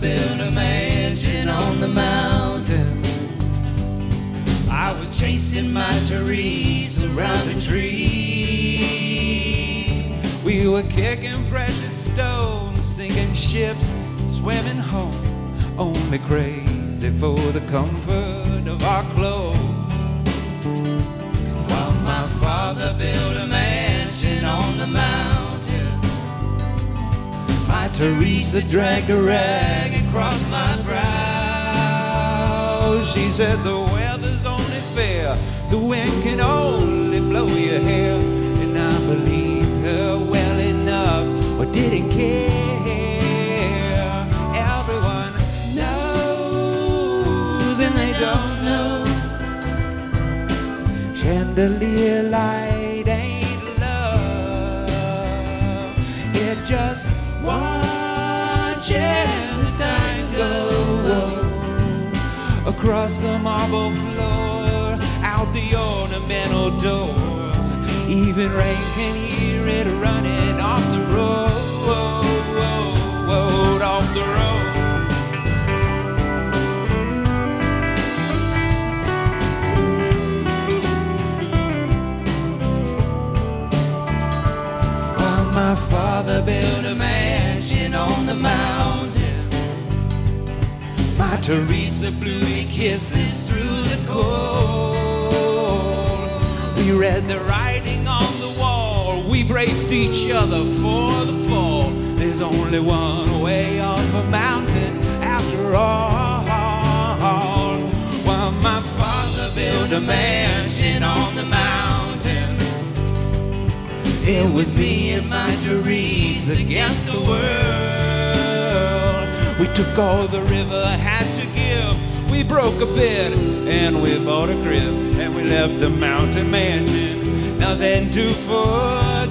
built a mansion on the mountain. I was chasing my Teresa the tree. We were kicking precious stones, sinking ships, swimming home. Only crazy for the comfort of our clothes. Teresa dragged a rag across my brow. She said the weather's only fair, the wind can only blow your hair. And I believed her well enough, or didn't care. Everyone knows, and they don't know. Chandelier light the time go across the marble floor, out the ornamental door. Even rain can hear it running off the mountain. My Teresa blew kisses through the cold. We read the writing on the wall. We braced each other for the fall. There's only one way off a mountain after all. While my father built a mansion on the mountain. It was me and my Teresa against the world. We took all the river had to give. We broke a bed and we bought a crib and we left the mountain mansion. Nothing to forget.